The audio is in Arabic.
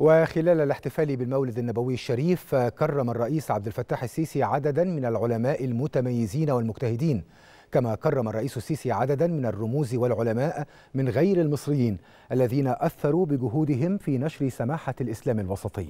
وخلال الاحتفال بالمولد النبوي الشريف آه، كرم الرئيس عبد الفتاح السيسي عددا من العلماء المتميزين والمجتهدين كما كرم الرئيس السيسي عددا من الرموز والعلماء من غير المصريين الذين أثروا بجهودهم في نشر سماحة الإسلام الوسطي.